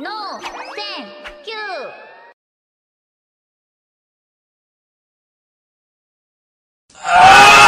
ノーセンキュー。